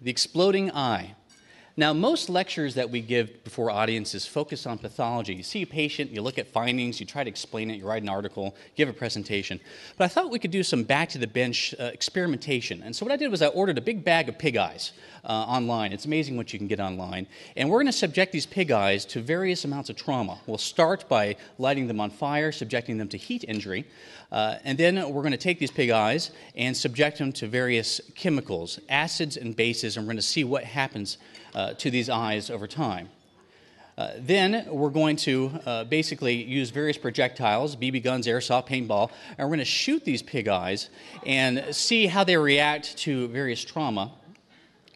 The Exploding Eye. Now, most lectures that we give before audiences focus on pathology. You see a patient, you look at findings, you try to explain it, you write an article, give a presentation. But I thought we could do some back to the bench uh, experimentation. And so, what I did was I ordered a big bag of pig eyes uh, online. It's amazing what you can get online. And we're going to subject these pig eyes to various amounts of trauma. We'll start by lighting them on fire, subjecting them to heat injury. Uh, and then we're going to take these pig eyes and subject them to various chemicals, acids and bases, and we're going to see what happens uh, to these eyes over time. Uh, then we're going to uh, basically use various projectiles, BB guns, airsoft, paintball, and we're going to shoot these pig eyes and see how they react to various trauma.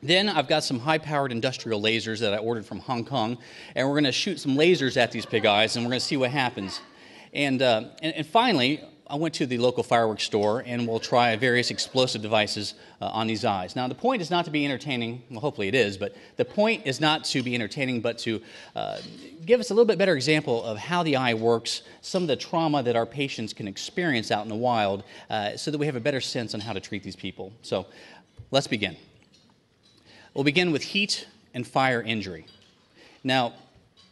Then I've got some high powered industrial lasers that I ordered from Hong Kong, and we're going to shoot some lasers at these pig eyes and we're going to see what happens. And, uh, and, and finally, I went to the local fireworks store and we'll try various explosive devices uh, on these eyes. Now, the point is not to be entertaining. Well, hopefully it is, but the point is not to be entertaining, but to uh, give us a little bit better example of how the eye works, some of the trauma that our patients can experience out in the wild, uh, so that we have a better sense on how to treat these people. So, let's begin. We'll begin with heat and fire injury. Now,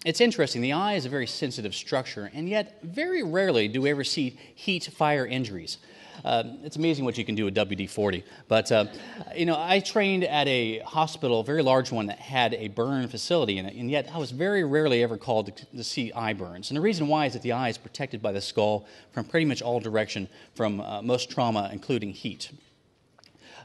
it's interesting. The eye is a very sensitive structure, and yet very rarely do we ever see heat fire injuries. Uh, it's amazing what you can do with WD 40. But, uh, you know, I trained at a hospital, a very large one, that had a burn facility in it, and yet I was very rarely ever called to, to see eye burns. And the reason why is that the eye is protected by the skull from pretty much all direction from uh, most trauma, including heat.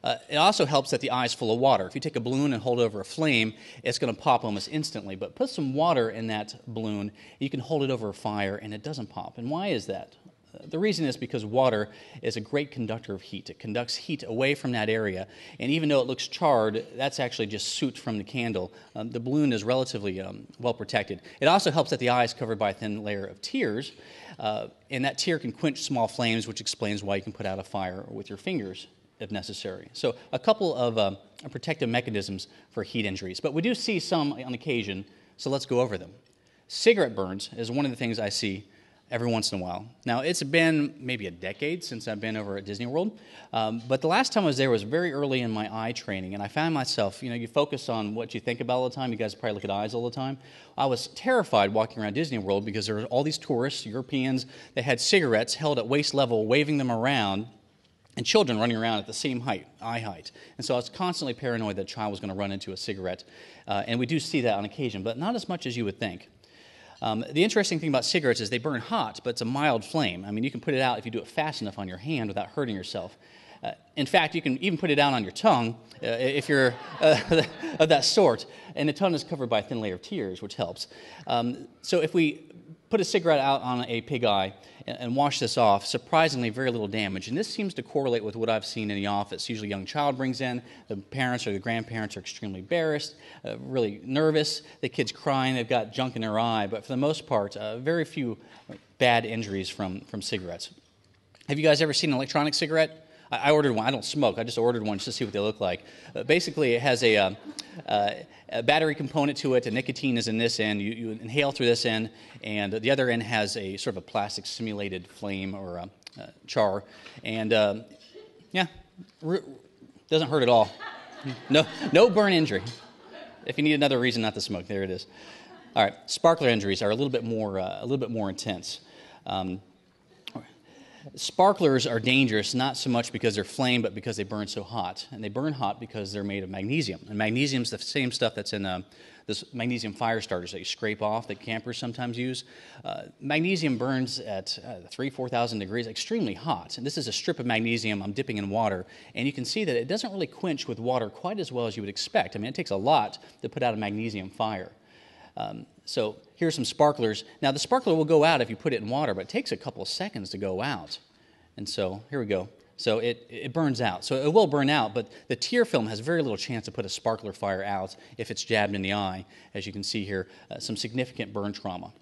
Uh, it also helps that the eye is full of water. If you take a balloon and hold it over a flame, it's going to pop almost instantly. But put some water in that balloon, you can hold it over a fire and it doesn't pop. And why is that? Uh, the reason is because water is a great conductor of heat. It conducts heat away from that area. And even though it looks charred, that's actually just soot from the candle. Um, the balloon is relatively um, well protected. It also helps that the eye is covered by a thin layer of tears. Uh, and that tear can quench small flames, which explains why you can put out a fire with your fingers if necessary. So, a couple of uh, protective mechanisms for heat injuries, but we do see some on occasion, so let's go over them. Cigarette burns is one of the things I see every once in a while. Now, it's been maybe a decade since I've been over at Disney World, um, but the last time I was there was very early in my eye training, and I found myself, you know, you focus on what you think about all the time. You guys probably look at eyes all the time. I was terrified walking around Disney World because there were all these tourists, Europeans, that had cigarettes held at waist level, waving them around and children running around at the same height, eye height. And so I was constantly paranoid that a child was going to run into a cigarette. Uh, and we do see that on occasion, but not as much as you would think. Um, the interesting thing about cigarettes is they burn hot, but it's a mild flame. I mean, you can put it out if you do it fast enough on your hand without hurting yourself. Uh, in fact, you can even put it out on your tongue uh, if you're uh, of that sort. And the tongue is covered by a thin layer of tears, which helps. Um, so if we put a cigarette out on a pig eye, and wash this off, surprisingly, very little damage. And this seems to correlate with what I've seen in the office. Usually, a young child brings in, the parents or the grandparents are extremely embarrassed, uh, really nervous. The kid's crying, they've got junk in their eye, but for the most part, uh, very few bad injuries from, from cigarettes. Have you guys ever seen an electronic cigarette? I ordered one. I don't smoke. I just ordered one just to see what they look like. Uh, basically, it has a, uh, uh, a, battery component to it. The nicotine is in this end. You, you, inhale through this end, and the other end has a sort of a plastic simulated flame or a, a char. And uh, yeah, r- doesn't hurt at all. No, no burn injury. If you need another reason not to smoke, there it is. All right, sparkler injuries are a little bit more, uh, a little bit more intense. Um, Sparklers are dangerous not so much because they're flame, but because they burn so hot. And they burn hot because they're made of magnesium. And magnesium is the same stuff that's in uh, this magnesium fire starters that you scrape off that campers sometimes use. Uh, magnesium burns at uh, 3, 4,000 degrees, extremely hot. And this is a strip of magnesium I'm dipping in water. And you can see that it doesn't really quench with water quite as well as you would expect. I mean, it takes a lot to put out a magnesium fire. Um, so here's some sparklers. Now, the sparkler will go out if you put it in water, but it takes a couple of seconds to go out. And so here we go. So it, it burns out. So it will burn out, but the tear film has very little chance to put a sparkler fire out if it's jabbed in the eye, as you can see here, uh, some significant burn trauma.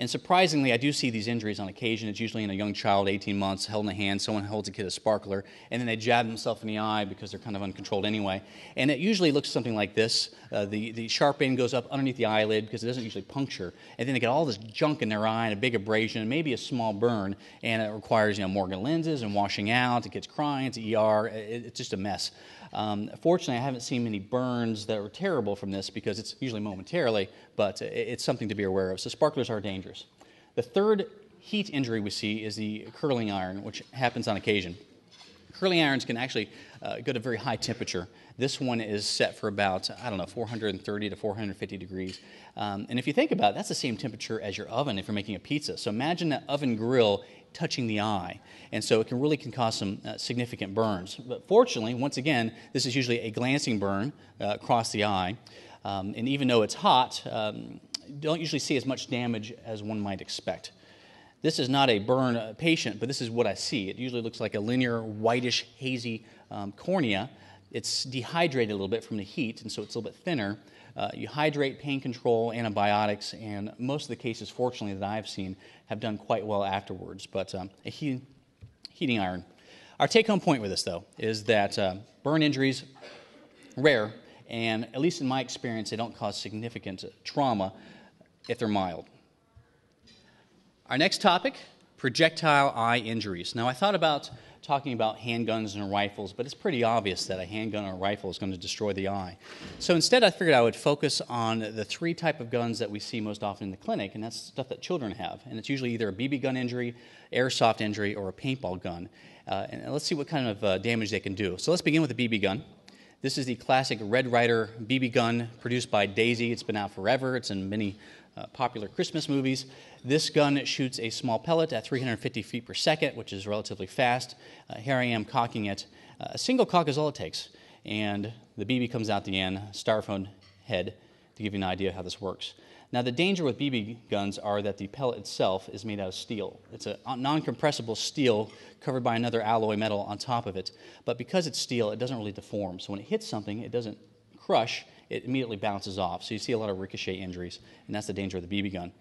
And surprisingly, I do see these injuries on occasion. It's usually in a young child, 18 months, held in the hand. Someone holds a kid a sparkler, and then they jab themselves in the eye because they're kind of uncontrolled anyway. And it usually looks something like this. Uh, the, the sharp end goes up underneath the eyelid because it doesn't usually puncture. And then they get all this junk in their eye and a big abrasion, maybe a small burn. And it requires you know, Morgan lenses and washing out. It gets crying, it's ER. It, it's just a mess. Um, fortunately, I haven't seen many burns that were terrible from this because it's usually momentarily, but it's something to be aware of. So sparklers are dangerous. The third heat injury we see is the curling iron, which happens on occasion. Curling irons can actually uh, go to very high temperature. This one is set for about, I don't know, 430 to 450 degrees. Um, and if you think about it, that's the same temperature as your oven if you're making a pizza. So imagine that oven grill touching the eye. And so it can really can cause some uh, significant burns. But fortunately, once again, this is usually a glancing burn uh, across the eye. Um, and even though it's hot, um, don't usually see as much damage as one might expect. This is not a burn uh, patient, but this is what I see. It usually looks like a linear, whitish, hazy um, cornea. It's dehydrated a little bit from the heat, and so it's a little bit thinner. Uh, you hydrate, pain control, antibiotics, and most of the cases, fortunately, that I've seen have done quite well afterwards. But um, a he- heating iron. Our take home point with this, though, is that uh, burn injuries, rare, and at least in my experience, they don't cause significant trauma if they're mild. Our next topic projectile eye injuries. Now, I thought about talking about handguns and rifles, but it's pretty obvious that a handgun or a rifle is going to destroy the eye. So instead, I figured I would focus on the three type of guns that we see most often in the clinic, and that's stuff that children have. And it's usually either a BB gun injury, airsoft injury, or a paintball gun. Uh, and let's see what kind of uh, damage they can do. So let's begin with the BB gun. This is the classic Red Ryder BB gun produced by Daisy. It's been out forever. It's in many uh, popular Christmas movies. This gun shoots a small pellet at 350 feet per second, which is relatively fast. Uh, here I am cocking it. Uh, a single cock is all it takes, and the BB comes out the end, styrofoam head, to give you an idea of how this works. Now, the danger with BB guns are that the pellet itself is made out of steel. It's a non compressible steel covered by another alloy metal on top of it. But because it's steel, it doesn't really deform. So when it hits something, it doesn't crush, it immediately bounces off. So you see a lot of ricochet injuries, and that's the danger of the BB gun.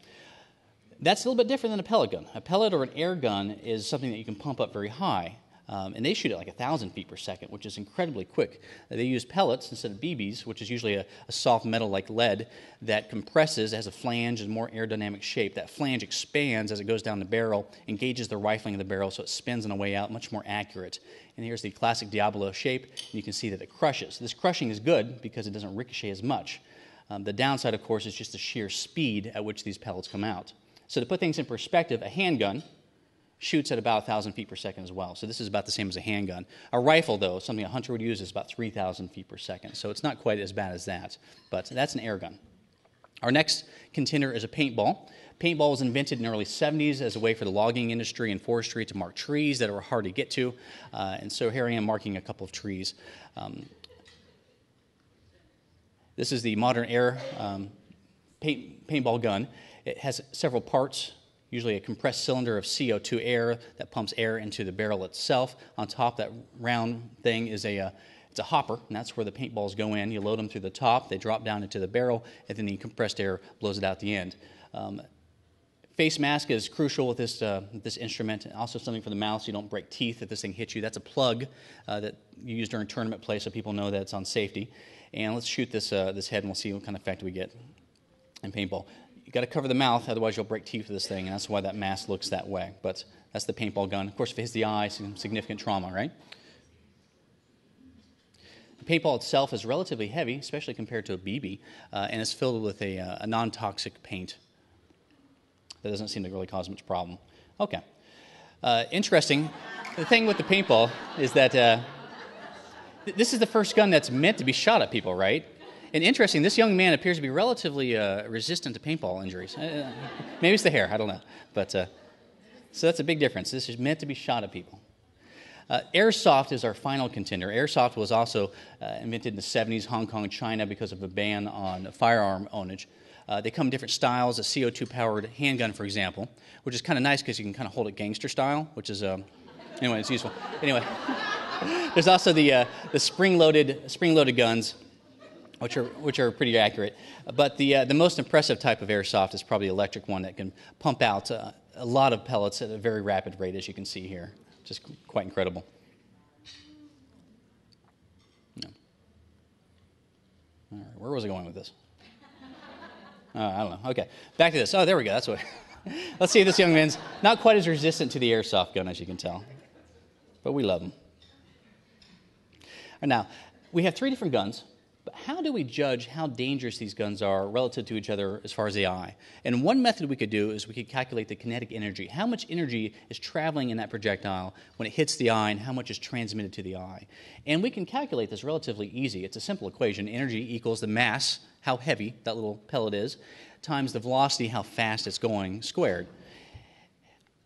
That's a little bit different than a pellet gun. A pellet or an air gun is something that you can pump up very high. Um, and they shoot at like 1,000 feet per second, which is incredibly quick. They use pellets instead of BBs, which is usually a, a soft metal like lead that compresses, has a flange and more aerodynamic shape. That flange expands as it goes down the barrel, engages the rifling of the barrel, so it spins on the way out, much more accurate. And here's the classic Diablo shape, and you can see that it crushes. This crushing is good because it doesn't ricochet as much. Um, the downside, of course, is just the sheer speed at which these pellets come out. So, to put things in perspective, a handgun shoots at about 1,000 feet per second as well. So this is about the same as a handgun. A rifle, though, something a hunter would use, is about 3,000 feet per second. So it's not quite as bad as that, but that's an air gun. Our next contender is a paintball. Paintball was invented in the early 70s as a way for the logging industry and forestry to mark trees that were hard to get to. Uh, and so here I am marking a couple of trees. Um, this is the modern air um, paint, paintball gun. It has several parts usually a compressed cylinder of CO2 air that pumps air into the barrel itself. On top, that round thing is a uh, it's a hopper, and that's where the paintballs go in. You load them through the top, they drop down into the barrel, and then the compressed air blows it out the end. Um, face mask is crucial with this, uh, this instrument, and also something for the mouth so you don't break teeth if this thing hits you. That's a plug uh, that you use during tournament play so people know that it's on safety. And let's shoot this, uh, this head and we'll see what kind of effect we get in paintball you got to cover the mouth, otherwise you'll break teeth with this thing, and that's why that mask looks that way. But that's the paintball gun. Of course, if it hits the eye, some significant trauma, right? The paintball itself is relatively heavy, especially compared to a BB, uh, and it's filled with a, uh, a non toxic paint that doesn't seem to really cause much problem. Okay. Uh, interesting. The thing with the paintball is that uh, th- this is the first gun that's meant to be shot at people, right? And interesting, this young man appears to be relatively uh, resistant to paintball injuries. Uh, maybe it's the hair, I don't know. But uh, so that's a big difference. This is meant to be shot at people. Uh, airsoft is our final contender. Airsoft was also uh, invented in the 70s, Hong Kong, China, because of a ban on firearm ownage. Uh, they come in different styles. A CO2 powered handgun, for example, which is kind of nice because you can kind of hold it gangster style, which is, anyway, it's useful. Anyway, there's also the, the spring loaded spring loaded guns which are which are pretty accurate. But the uh, the most impressive type of airsoft is probably the electric one that can pump out uh, a lot of pellets at a very rapid rate, as you can see here. Just quite incredible. No. All right, where was I going with this? Uh, I don't know. Okay, back to this. Oh, there we go. That's what. Let's see if this young man's not quite as resistant to the airsoft gun as you can tell, but we love him. Now, we have three different guns. How do we judge how dangerous these guns are relative to each other as far as the eye? And one method we could do is we could calculate the kinetic energy. How much energy is traveling in that projectile when it hits the eye, and how much is transmitted to the eye? And we can calculate this relatively easy. It's a simple equation energy equals the mass, how heavy that little pellet is, times the velocity, how fast it's going, squared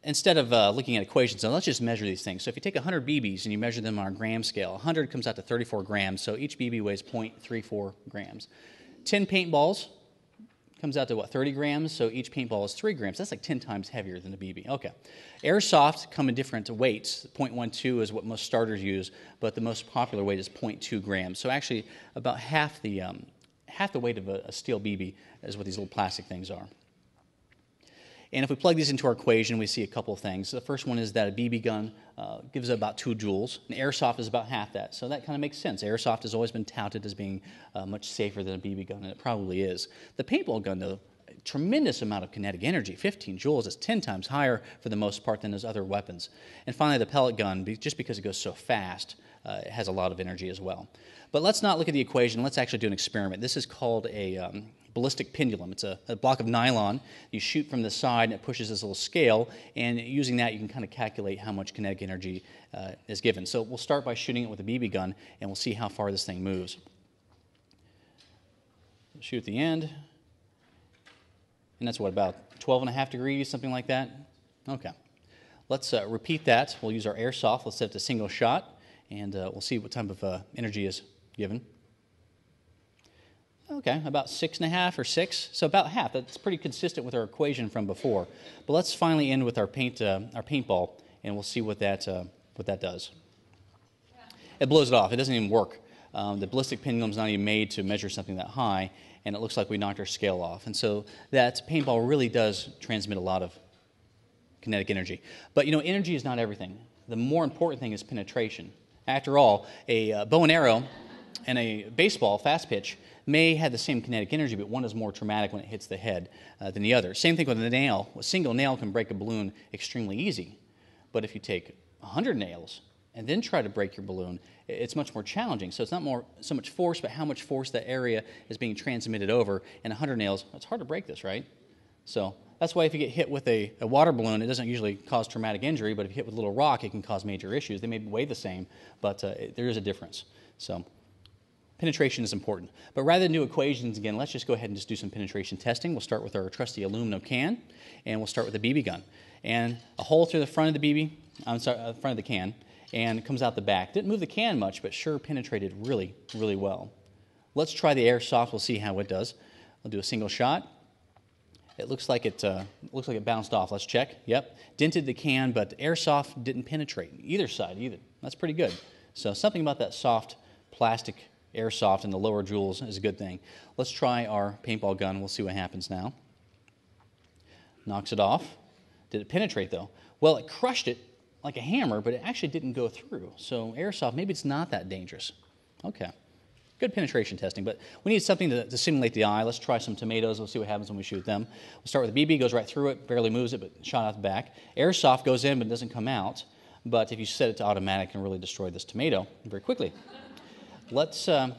instead of uh, looking at equations, let's just measure these things. So if you take 100 BBs and you measure them on a gram scale, 100 comes out to 34 grams, so each BB weighs 0.34 grams. 10 paintballs comes out to what, 30 grams, so each paintball is 3 grams. That's like 10 times heavier than a BB. Okay. Airsoft come in different weights. 0.12 is what most starters use, but the most popular weight is 0.2 grams. So actually, about half the, um, half the weight of a, a steel BB is what these little plastic things are. And if we plug these into our equation, we see a couple of things. The first one is that a BB gun uh, gives about two joules, and airsoft is about half that. So that kind of makes sense. Airsoft has always been touted as being uh, much safer than a BB gun, and it probably is. The paintball gun, though, tremendous amount of kinetic energy 15 joules is 10 times higher for the most part than those other weapons and finally the pellet gun just because it goes so fast uh, it has a lot of energy as well but let's not look at the equation let's actually do an experiment this is called a um, ballistic pendulum. It's a, a, block of nylon. You shoot from the side, and it pushes this little scale. And using that, you can kind of calculate how much kinetic energy uh, is given. So we'll start by shooting it with a BB gun, and we'll see how far this thing moves. Shoot at the end. And that's what, about 12 and a half degrees, something like that? Okay. Let's uh, repeat that. We'll use our airsoft. Let's set it to single shot, and uh, we'll see what type of uh, energy is given. Okay, about six and a half or six, so about half. That's pretty consistent with our equation from before. But let's finally end with our paint, uh, our paintball, and we'll see what that uh, what that does. It blows it off. It doesn't even work. Um, the ballistic pendulum's not even made to measure something that high, and it looks like we knocked our scale off. And so that paintball really does transmit a lot of kinetic energy. But you know, energy is not everything. The more important thing is penetration. After all, a uh, bow and arrow and a baseball fast pitch may have the same kinetic energy, but one is more traumatic when it hits the head uh, than the other. Same thing with a nail. A single nail can break a balloon extremely easy, but if you take 100 nails and then try to break your balloon, it's much more challenging. So it's not more so much force, but how much force that area is being transmitted over. And 100 nails, it's hard to break this, right? So that's why if you get hit with a, a, water balloon, it doesn't usually cause traumatic injury, but if you hit with a little rock, it can cause major issues. They may weigh the same, but uh, it, there is a difference. So penetration is important. But rather than do equations again, let's just go ahead and just do some penetration testing. We'll start with our trusty aluminum can, and we'll start with a BB gun. And a hole through the front of the BB, I'm sorry, uh, front of the can, and it comes out the back. Didn't move the can much, but sure penetrated really, really well. Let's try the airsoft. We'll see how it does. I'll do a single shot. It looks like it uh, looks like it bounced off. Let's check. Yep, dented the can, but airsoft didn't penetrate either side either. That's pretty good. So something about that soft plastic airsoft and the lower joules is a good thing. Let's try our paintball gun. We'll see what happens now. Knocks it off. Did it penetrate though? Well, it crushed it like a hammer, but it actually didn't go through. So airsoft, maybe it's not that dangerous. Okay. Good penetration testing, but we need something to, to, simulate the eye. Let's try some tomatoes. We'll see what happens when we shoot them. We'll start with a BB, goes right through it, barely moves it, but shot out the back. Airsoft goes in, but doesn't come out. But if you set it to automatic, it can really destroy this tomato very quickly let's, uh,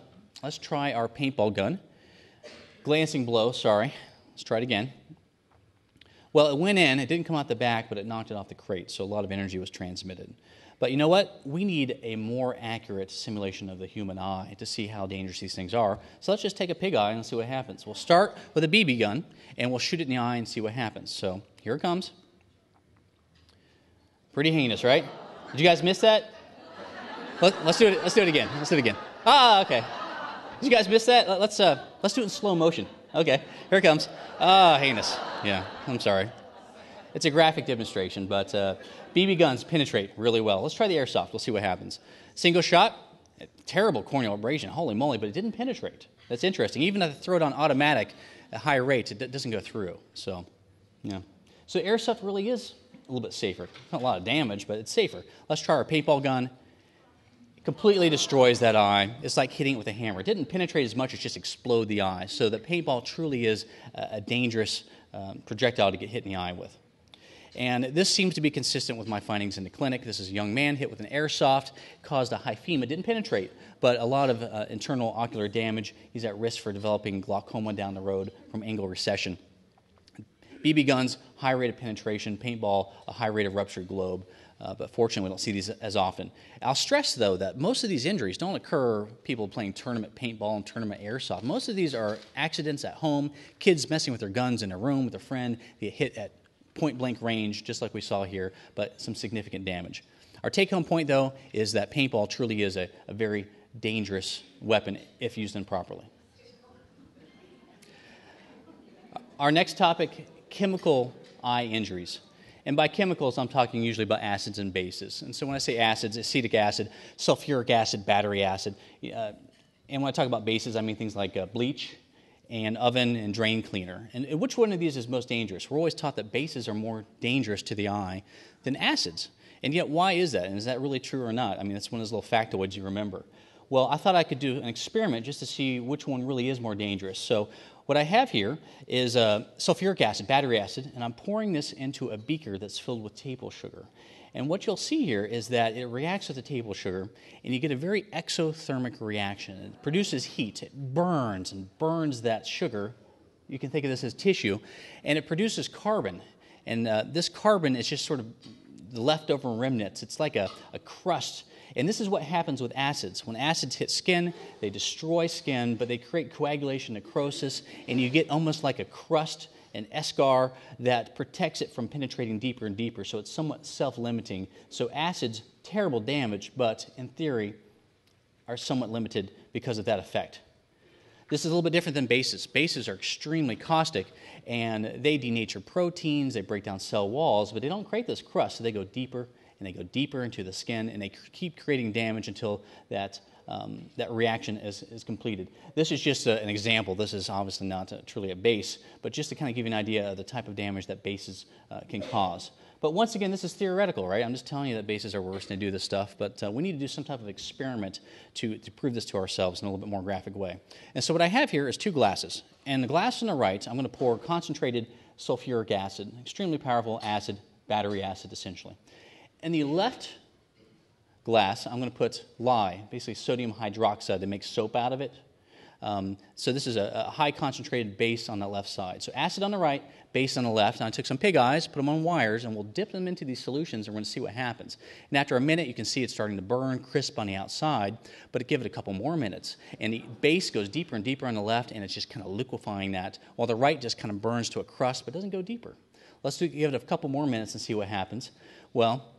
let's try our paintball gun. Glancing blow, sorry. Let's try it again. Well, it went in, it didn't come out the back, but it knocked it off the crate, so a lot of energy was transmitted. But you know what? We need a more accurate simulation of the human eye to see how dangerous these things are. So let's just take a pig eye and see what happens. We'll start with a BB gun and we'll shoot it in the eye and see what happens. So here it comes. Pretty heinous, right? Did you guys miss that? Let, us do it. Let's do it again. Let's do it again. Ah, okay. Did you guys miss that? Let's uh, let's do it in slow motion. Okay, here it comes. Ah, heinous. Yeah, I'm sorry. It's a graphic demonstration, but uh, BB guns penetrate really well. Let's try the airsoft. We'll see what happens. Single shot. terrible corneal abrasion, holy moly, but it didn't penetrate. That's interesting. Even if I throw it on automatic at high rates, it doesn't go through. So, yeah. So airsoft really is a little bit safer. Not a lot of damage, but it's safer. Let's try our paintball gun. Completely destroys that eye. It's like hitting it with a hammer. It didn't penetrate as much as just explode the eye. So the paintball truly is a, dangerous um, projectile to get hit in the eye with. And this seems to be consistent with my findings in the clinic. This is a young man hit with an airsoft, caused a hyphema, didn't penetrate, but a lot of uh, internal ocular damage. He's at risk for developing glaucoma down the road from angle recession. BB guns, high rate of penetration, paintball, a high rate of ruptured globe. Uh, but fortunately, we don't see these as often. I'll stress, though, that most of these injuries don't occur people playing tournament paintball and tournament airsoft. Most of these are accidents at home, kids messing with their guns in a room with a friend, they hit at point blank range, just like we saw here, but some significant damage. Our take home point, though, is that paintball truly is a, a very dangerous weapon if used improperly. Our next topic chemical eye injuries. And by chemicals, I'm talking usually about acids and bases. And so when I say acids, acetic acid, sulfuric acid, battery acid. Uh, and when I talk about bases, I mean things like uh, bleach, and oven and drain cleaner. And which one of these is most dangerous? We're always taught that bases are more dangerous to the eye than acids. And yet, why is that? And is that really true or not? I mean, that's one of those little factoids you remember. Well, I thought I could do an experiment just to see which one really is more dangerous. So, what I have here is uh, sulfuric acid, battery acid, and I'm pouring this into a beaker that's filled with table sugar. And what you'll see here is that it reacts with the table sugar, and you get a very exothermic reaction. It produces heat, it burns and burns that sugar. You can think of this as tissue, and it produces carbon. And uh, this carbon is just sort of the leftover remnants. It's like a, a crust. And this is what happens with acids. When acids hit skin, they destroy skin, but they create coagulation necrosis, and you get almost like a crust an eschar that protects it from penetrating deeper and deeper, so it's somewhat self limiting. So, acids, terrible damage, but in theory, are somewhat limited because of that effect. This is a little bit different than bases. Bases are extremely caustic and they denature proteins, they break down cell walls, but they don't create this crust, so they go deeper and they go deeper into the skin and they keep creating damage until that um, that reaction is, is completed. This is just a, an example. This is obviously not a, truly a base, but just to kind of give you an idea of the type of damage that bases uh, can cause. But once again, this is theoretical, right? I'm just telling you that bases are worse and they do this stuff, but uh, we need to do some type of experiment to, to prove this to ourselves in a little bit more graphic way. And so, what I have here is two glasses. And the glass on the right, I'm going to pour concentrated sulfuric acid, extremely powerful acid, battery acid essentially. And the left glass, I'm going to put lye, basically sodium hydroxide that makes soap out of it. Um, so this is a, a, high concentrated base on the left side. So acid on the right, base on the left. And I took some pig eyes, put them on wires, and we'll dip them into these solutions and we're going to see what happens. And after a minute, you can see it's starting to burn crisp on the outside, but give it a couple more minutes. And the base goes deeper and deeper on the left, and it's just kind of liquefying that, while the right just kind of burns to a crust, but doesn't go deeper. Let's do, give it a couple more minutes and see what happens. Well,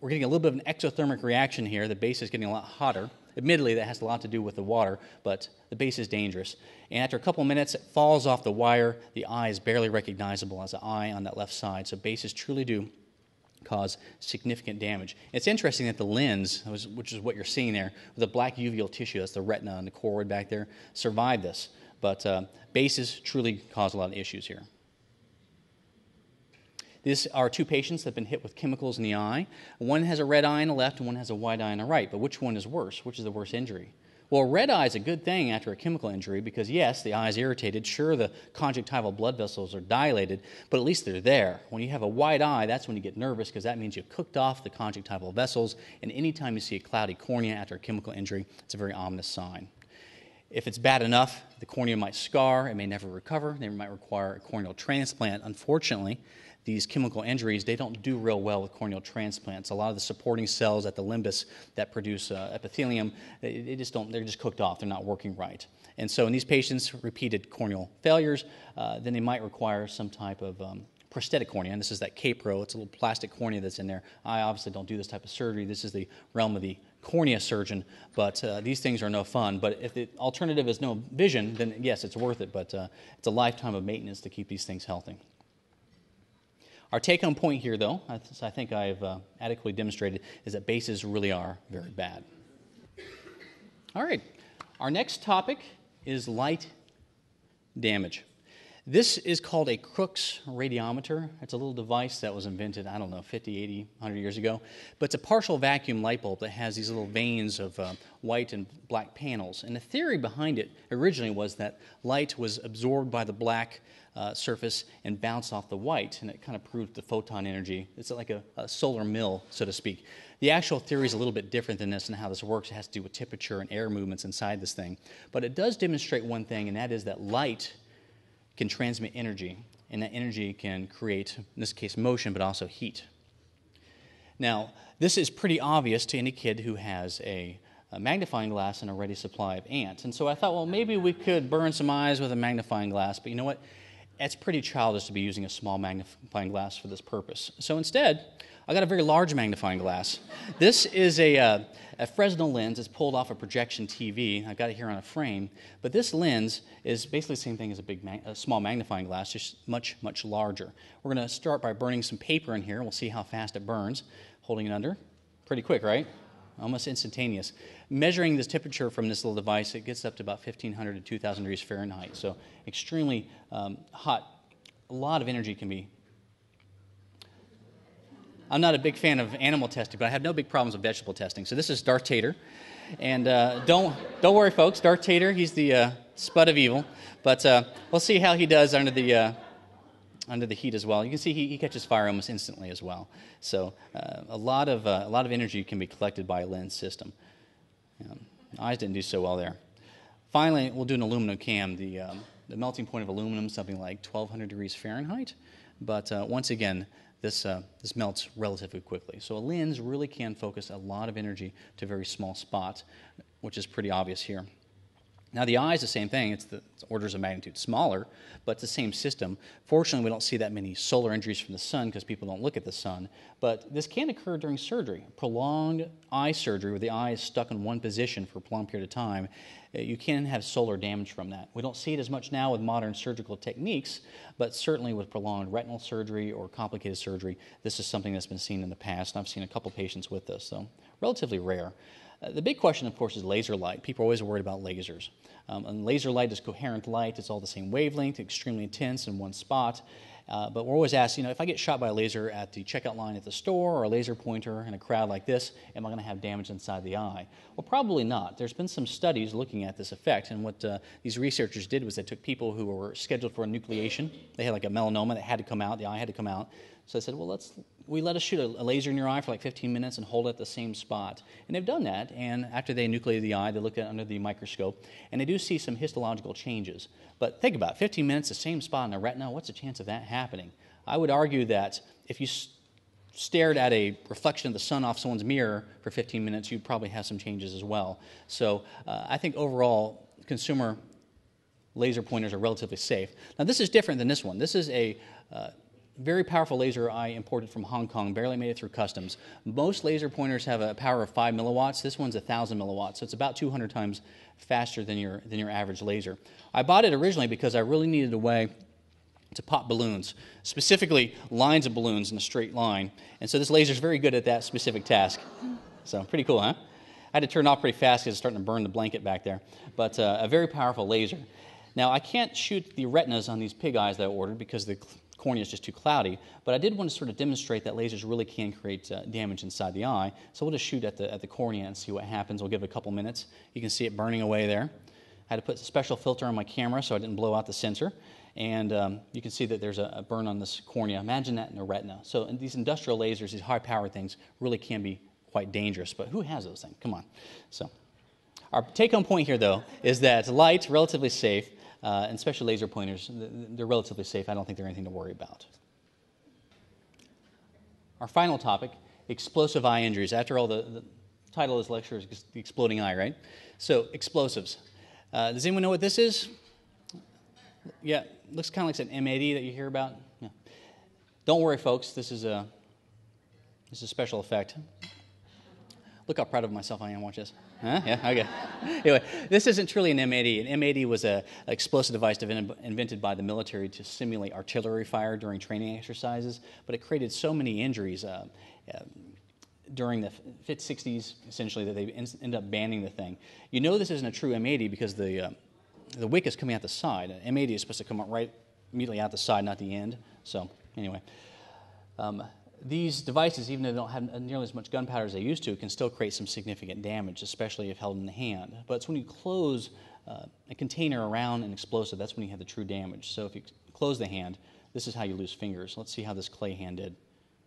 we're getting a little bit of an exothermic reaction here. The base is getting a lot hotter. Admittedly, that has a lot to do with the water, but the base is dangerous. And after a couple minutes, it falls off the wire. The eye is barely recognizable as an eye on that left side. So bases truly do cause significant damage. It's interesting that the lens, which is what you're seeing there, the black uveal tissue, that's the retina and the choroid back there, survived this. But uh, bases truly cause a lot of issues here. These are two patients that have been hit with chemicals in the eye. One has a red eye on the left and one has a white eye on the right. But which one is worse? Which is the worst injury? Well, red eye is a good thing after a chemical injury because, yes, the eye is irritated. Sure, the conjunctival blood vessels are dilated, but at least they're there. When you have a white eye, that's when you get nervous because that means you've cooked off the conjunctival vessels. And anytime you see a cloudy cornea after a chemical injury, it's a very ominous sign. If it's bad enough, the cornea might scar, it may never recover, they might require a corneal transplant. Unfortunately, these chemical injuries, they don't do real well with corneal transplants. A lot of the supporting cells at the limbus that produce uh, epithelium, they, they, just don't, they're just cooked off. They're not working right. And so in these patients, repeated corneal failures, uh, then they might require some type of um, prosthetic cornea. And this is that K-Pro. It's a little plastic cornea that's in there. I obviously don't do this type of surgery. This is the realm of the cornea surgeon, but uh, these things are no fun. But if the alternative is no vision, then yes, it's worth it. But uh, it's a lifetime of maintenance to keep these things healthy. Our take home point here, though, I think I've uh, adequately demonstrated, is that bases really are very bad. All right. Our next topic is light damage. This is called a Crookes radiometer. It's a little device that was invented, I don't know, 50, 80, 100 years ago. But it's a partial vacuum light bulb that has these little vanes of uh, white and black panels. And the theory behind it originally was that light was absorbed by the black uh, surface and bounce off the white, and it kind of proved the photon energy. It's like a, a solar mill, so to speak. The actual theory is a little bit different than this and how this works. It has to do with temperature and air movements inside this thing. But it does demonstrate one thing, and that is that light can transmit energy, and that energy can create, in this case, motion, but also heat. Now, this is pretty obvious to any kid who has a, a, magnifying glass and a ready supply of ants. And so I thought, well, maybe we could burn some eyes with a magnifying glass, but you know what? It's pretty childish to be using a small magnifying glass for this purpose. So instead, I got a very large magnifying glass. This is a, uh, a Fresnel lens. It's pulled off a projection TV. I've got it here on a frame. But this lens is basically the same thing as a big, a small magnifying glass, just much, much larger. We're going to start by burning some paper in here. We'll see how fast it burns. Holding it under, pretty quick, right? Almost instantaneous. Measuring this temperature from this little device, it gets up to about 1500 to 2000 degrees Fahrenheit. So extremely um, hot. A lot of energy can be I'm not a big fan of animal testing, but I have no big problems with vegetable testing. So this is Darth Tater. And uh, don't, don't worry, folks. Darth Tater, he's the uh, spud of evil. But uh, we'll see how he does under the, uh, under the heat as well. You can see he, he catches fire almost instantly as well. So uh, a, lot of, uh, a lot of energy can be collected by a lens system. Um, eyes didn't do so well there. Finally, we'll do an aluminum cam. The, um, the melting point of aluminum is something like 1200 degrees Fahrenheit. But once again, this, uh, this melts relatively quickly. So a lens really can focus a lot of energy to very small spots, which is pretty obvious here. Now, the eye is the same thing. It's, the, it's orders of magnitude smaller, but it's the same system. Fortunately, we don't see that many solar injuries from the sun because people don't look at the sun. But this can occur during surgery. Prolonged eye surgery, where the eye is stuck in one position for a prolonged period of time, uh, you can have solar damage from that. We don't see it as much now with modern surgical techniques, but certainly with prolonged retinal surgery or complicated surgery, this is something that's been seen in the past. And I've seen a couple patients with this, so relatively rare. The big question, of course, is laser light. People are always worried about lasers. Um, and laser light is coherent light, it's all the same wavelength, extremely intense in one spot. Uh, but we're always asked, you know, if I get shot by a laser at the checkout line at the store or a laser pointer in a crowd like this, am I going to have damage inside the eye? Well, probably not. There's been some studies looking at this effect, and what uh, these researchers did was they took people who were scheduled for enucleation. They had like a melanoma that had to come out, the eye had to come out. So I said, well, let's we let us shoot a, a, laser in your eye for like 15 minutes and hold it at the same spot. And they've done that. And after they enucleated the eye, they looked at it under the microscope, and they do see some histological changes. But think about it 15 minutes, the same spot in the retina. What's the chance of that happening? I would argue that if you s- stared at a reflection of the sun off someone's mirror for 15 minutes, you'd probably have some changes as well. So uh, I think overall, consumer laser pointers are relatively safe. Now, this is different than this one. This is a uh, very powerful laser I imported from Hong Kong, barely made it through customs. Most laser pointers have a power of 5 milliwatts. This one's 1,000 milliwatts, so it's about 200 times faster than your, than your average laser. I bought it originally because I really needed a way to pop balloons, specifically lines of balloons in a straight line. And so this laser is very good at that specific task. So pretty cool, huh? I had to turn it off pretty fast because it's starting to burn the blanket back there. But uh, a very powerful laser. Now, I can't shoot the retinas on these pig eyes that I ordered because the cornea is just too cloudy. But I did want to sort of demonstrate that lasers really can create uh, damage inside the eye. So we'll just shoot at the, at the cornea and see what happens. We'll give it a couple minutes. You can see it burning away there. I had to put a special filter on my camera so I didn't blow out the sensor. And um, you can see that there's a, a, burn on this cornea. Imagine that in a retina. So in these industrial lasers, these high power things, really can be quite dangerous. But who has those things? Come on. So our take home point here, though, is that light, relatively safe. Uh, and special laser pointers, they're relatively safe. I don't think they're anything to worry about. Our final topic explosive eye injuries. After all, the, the title of this lecture is The Exploding Eye, right? So, explosives. Uh, does anyone know what this is? Yeah, looks kind of like an M80 that you hear about. Yeah. Don't worry, folks. This is a this is a special effect. Look how proud of myself I am. Watch this. Huh? Yeah, okay. anyway, this isn't truly an M80. An M80 was an explosive device invented by the military to simulate artillery fire during training exercises, but it created so many injuries. Uh, uh, during the 50s, 60s, essentially, that they end up banning the thing. You know this isn't a true M80 because the, uh, the wick is coming out the side. An M80 is supposed to come out right immediately out the side, not the end. So, anyway. Um, these devices, even though they don't have nearly as much gunpowder as they used to, can still create some significant damage, especially if held in the hand. But it's when you close uh, a container around an explosive, that's when you have the true damage. So if you close the hand, this is how you lose fingers. Let's see how this clay hand did.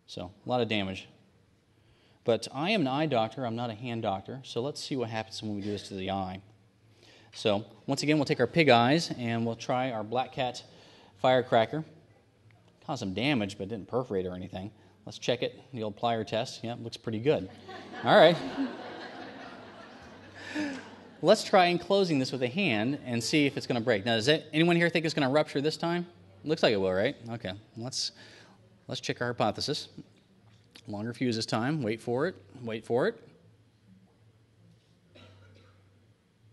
So, a lot of damage. But I am an eye doctor, I'm not a hand doctor, so let's see what happens when we do this to the eye. So, once again, we'll take our pig eyes and we'll try our Black Cat firecracker. Caused some damage, but didn't perforate or anything. Let's check it, the old plier test. Yeah, looks pretty good. All right. Let's try enclosing this with a hand and see if it's going to break. Now, does it, anyone here think it's going to rupture this time? Looks like it will, right? Okay. Let's let's check our hypothesis. Longer fuse this time. Wait for it. Wait for it.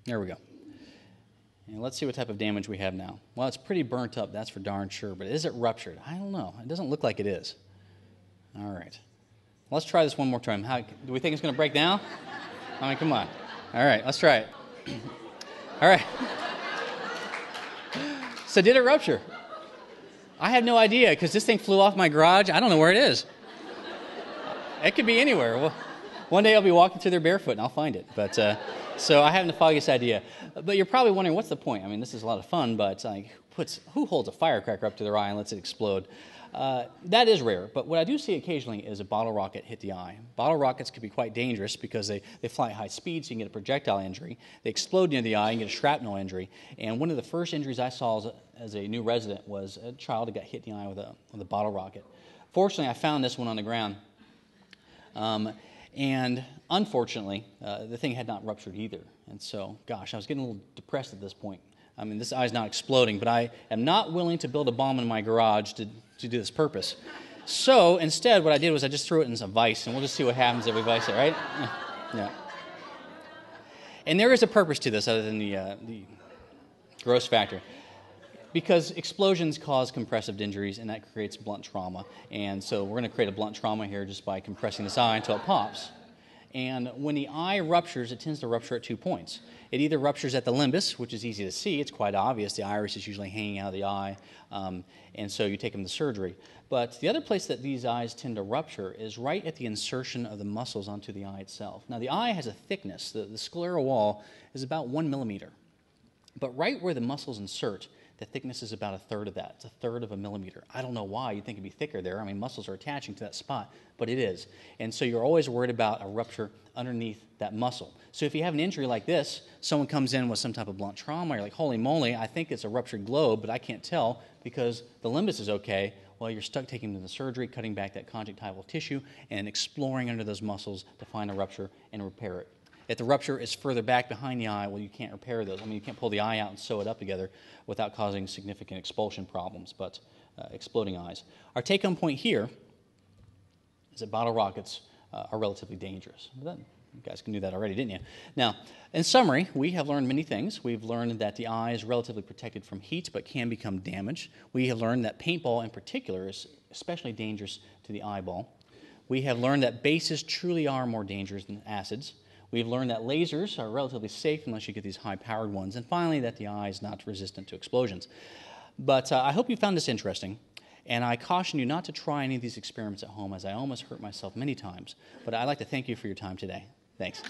There we go. And let's see what type of damage we have now. Well, it's pretty burnt up, that's for darn sure, but is it ruptured? I don't know. It doesn't look like it is. All right. Let's try this one more time. How, do we think it's going to break now? I mean, come on. All right, let's try it. All right. So, did it rupture? I have no idea because this thing flew off my garage. I don't know where it is. It could be anywhere. Well, one day I'll be walking through there barefoot and I'll find it. But uh, so I haven't the foggiest idea. But you're probably wondering, what's the point? I mean, this is a lot of fun, but like, who puts who holds a firecracker up to their eye and lets it explode? Uh, that is rare, but what I do see occasionally is a bottle rocket hit the eye. Bottle rockets can be quite dangerous because they, they fly at high speed, so you can get a projectile injury. They explode near the eye and get a shrapnel injury. And one of the first injuries I saw as a, as a new resident was a child that got hit in the eye with a, with a bottle rocket. Fortunately, I found this one on the ground. Um, and unfortunately, uh, the thing had not ruptured either. And so, gosh, I was getting a little depressed at this point. I mean, this eye's not exploding, but I am not willing to build a bomb in my garage to, to do this purpose. So instead, what I did was I just threw it in some vice, and we'll just see what happens if we vice it, right? Yeah. And there is a purpose to this other than the, uh, the gross factor. Because explosions cause compressive injuries, and that creates blunt trauma. And so we're going to create a blunt trauma here just by compressing this eye until it pops. And when the eye ruptures, it tends to rupture at two points. It either ruptures at the limbus, which is easy to see, it's quite obvious. The iris is usually hanging out of the eye, um, and so you take them to surgery. But the other place that these eyes tend to rupture is right at the insertion of the muscles onto the eye itself. Now, the eye has a thickness, the, the scleral wall is about one millimeter. But right where the muscles insert, the thickness is about a third of that. It's a third of a millimeter. I don't know why you'd think it'd be thicker there. I mean, muscles are attaching to that spot, but it is. And so you're always worried about a rupture underneath that muscle. So if you have an injury like this, someone comes in with some type of blunt trauma, you're like, holy moly, I think it's a ruptured globe, but I can't tell because the limbus is okay. Well, you're stuck taking them to the surgery, cutting back that conjunctival tissue, and exploring under those muscles to find a rupture and repair it. If the rupture is further back behind the eye, well, you can't repair those. I mean, you can't pull the eye out and sew it up together without causing significant expulsion problems, but uh, exploding eyes. Our take home point here is that bottle rockets uh, are relatively dangerous. You guys can do that already, didn't you? Now, in summary, we have learned many things. We've learned that the eye is relatively protected from heat but can become damaged. We have learned that paintball in particular is especially dangerous to the eyeball. We have learned that bases truly are more dangerous than acids. We've learned that lasers are relatively safe unless you get these high powered ones. And finally, that the eye is not resistant to explosions. But uh, I hope you found this interesting. And I caution you not to try any of these experiments at home, as I almost hurt myself many times. But I'd like to thank you for your time today. Thanks.